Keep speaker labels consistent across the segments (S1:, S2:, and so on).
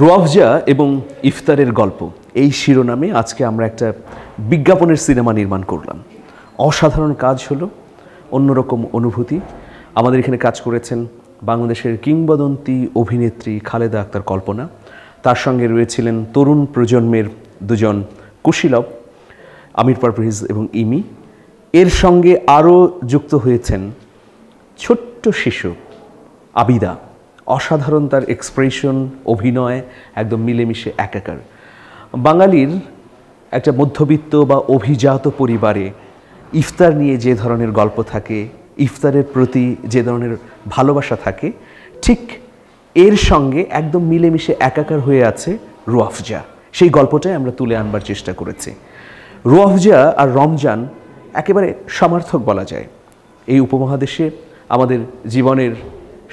S1: রোয়াফজা এবং ইফতারের গল্প। এই শিরোনামে আজকে আমরা একটা বিজ্ঞাপনের সিনেমা নির্মাণ করলাম। অসাধারণ কাজ হলো, অন্যরকম অনুভূতি। আমাদের এখানে কাজ করেছেন বাংলাদেশের কিংবদন্তি অভিনেত্রী খালেদা আক্তার কল্পনা। তার সঙ্গে রয়েছিলেন তরুণ প্রজন্মের দুজন কুশীলব আমির পারভেজ এবং ইমি। এর সঙ্গে আরও যুক্ত হয়েছেন ছোট্ট শিশু আবিদা। অসাধারণ তার এক্সপ্রেশন অভিনয়, একদম মিলেমিশে একাকার বাঙালির একটা মধ্যবিত্ত বা অভিজাত পরিবারে ইফতার নিয়ে যে ধরনের গল্প থাকে, ইফতারের প্রতি যে ধরনের ভালোবাসা থাকে, ঠিক এর সঙ্গে একদম মিলেমিশে একাকার হয়ে আছে রুয়াফজা। সেই গল্পটাই আমরা তুলে আনবার চেষ্টা করেছি। রুয়াফজা আর রমজান একেবারে সমার্থক বলা যায়। এই উপমহাদেশে আমাদের জীবনের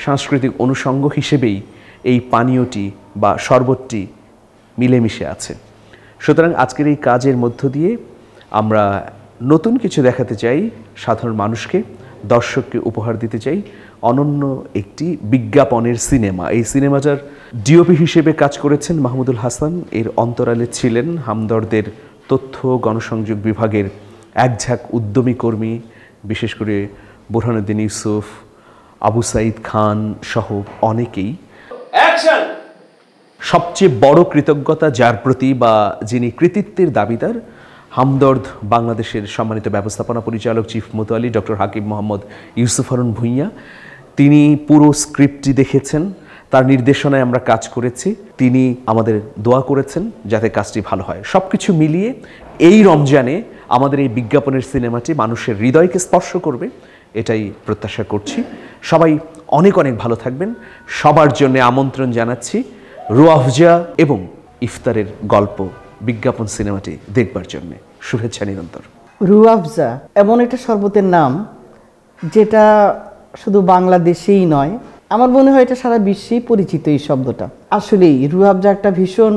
S1: সাংস্কৃতিক অনুষঙ্গ হিসেবেই এই পানীয়টি বা শরবতটি মিলেমিশে আছে। সুতরাং আজকের এই কাজের মধ্য দিয়ে আমরা নতুন কিছু দেখাতে চাই সাধারণ মানুষকে, দর্শককে উপহার দিতে চাই অনন্য একটি বিজ্ঞাপনের সিনেমা। এই সিনেমাটার ডিওপি হিসেবে কাজ করেছেন মাহমুদুল হাসান। এর অন্তরালে ছিলেন হামদর্দের তথ্য গণসংযোগ বিভাগের একঝাঁক উদ্যমী কর্মী, বিশেষ করে বুরহানুদ্দিন ইউসুফ আবু সাইদ খান সহ অনেকেই সবচেয়ে বড় কৃতজ্ঞতা যার প্রতি বা যিনি কৃতিত্বের দাবিদার হামদর্দ বাংলাদেশের সম্মানিত ব্যবস্থাপনা পরিচালক চিফ মোতালি ডক্টর হাকিম মোহাম্মদ ইউসুফ হারুন ভুঁইয়া। তিনি পুরো স্ক্রিপ্টটি দেখেছেন তার নির্দেশনায় আমরা কাজ করেছি তিনি আমাদের দোয়া করেছেন যাতে কাজটি ভালো হয়। সব কিছু মিলিয়ে এই রমজানে আমাদের এই বিজ্ঞাপনের সিনেমাটি মানুষের হৃদয়কে স্পর্শ করবে এটাই প্রত্যাশা করছি। সবাই অনেক অনেক ভালো থাকবেন। সবার জন্য আমন্ত্রণ জানাচ্ছি রুয়াফজা এবং ইফতারের গল্প বিজ্ঞাপন সিনেমাটি দেখবার জন্য। শুভেচ্ছা নিরন্তর।
S2: রুয়াফজা এমন একটা শরবতের নাম যেটা শুধু বাংলাদেশেই নয়, আমার মনে হয় এটা সারা বিশ্বেই পরিচিত এই শব্দটা। আসলেই রুয়াফজা একটা ভীষণ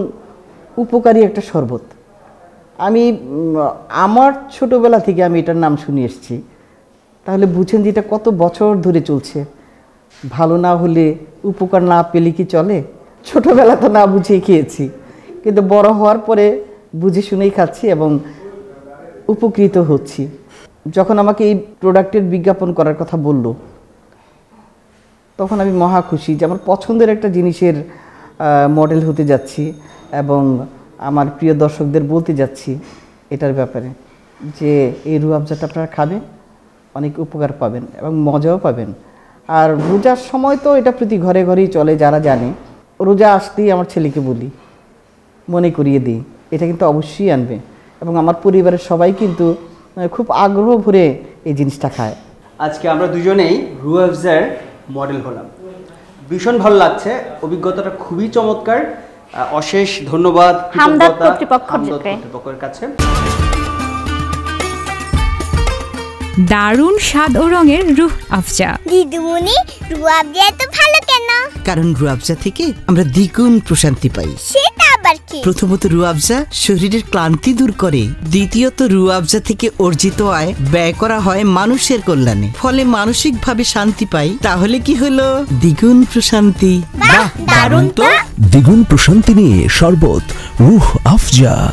S2: উপকারী একটা শরবত। আমি আমার ছোটবেলা থেকে আমি এটার নাম শুনে এসেছি। তাহলে বুঝেন যে এটা কত বছর ধরে চলছে। ভালো না হলে উপকার না পেলে কি চলে? ছোটবেলা তো না বুঝিয়ে খেয়েছি। কিন্তু বড় হওয়ার পরে বুঝে শুনেই খাচ্ছি এবং উপকৃত হচ্ছি। যখন আমাকে এই প্রোডাক্টের বিজ্ঞাপন করার কথা বলল, তখন আমি মহা খুশি যে আমার পছন্দের একটা জিনিসের মডেল হতে যাচ্ছি এবং আমার প্রিয় দর্শকদের বলতে যাচ্ছি এটার ব্যাপারে যে এই রুয়াবজাটা আপনারা খাবেন? অনেক উপকার পাবেন এবং মজাও পাবেন। আর রোজার সময় তো এটা প্রতি ঘরে ঘরেই চলে যারা জানে রোজা আসতেই আমার ছেলেকে বলি মনে করিয়ে দিই এটা কিন্তু অবশ্যই আনবে। এবং আমার পরিবারের সবাই কিন্তু খুব আগ্রহ ভরে এই জিনিসটা খায়।
S3: আজকে আমরা দুজনেই রুয়াফজার মডেল হলাম। ভীষণ ভালো লাগছে অভিজ্ঞতাটা খুবই চমৎকার। অশেষ ধন্যবাদ কৃতজ্ঞতা
S4: কর্তৃপক্ষকে।
S3: কর্তৃপক্ষের কাছে।
S5: দারুণ স্বাদ ও রঙের রুহ আফজা।
S6: দিদিমণি রুয়াবজি এত ভালো কেন?
S7: কারণ রুয়াবজা থেকে আমরা দ্বিগুণ প্রশান্তি পাই।
S6: সেটা আবার কি?
S7: প্রথমত রুয়াবজা শরীরের ক্লান্তি দূর করে দ্বিতীয়ত রুয়াবজা থেকে অর্জিত আয় ব্যয় করা হয় মানুষের কল্যাণে। ফলে মানসিকভাবে শান্তি পাই। তাহলে কি হলো? দ্বিগুণ প্রশান্তি।
S6: বাহ দারুণ তো।
S8: দ্বিগুণ প্রশান্তি নিয়ে শরবত রুহ আফজা।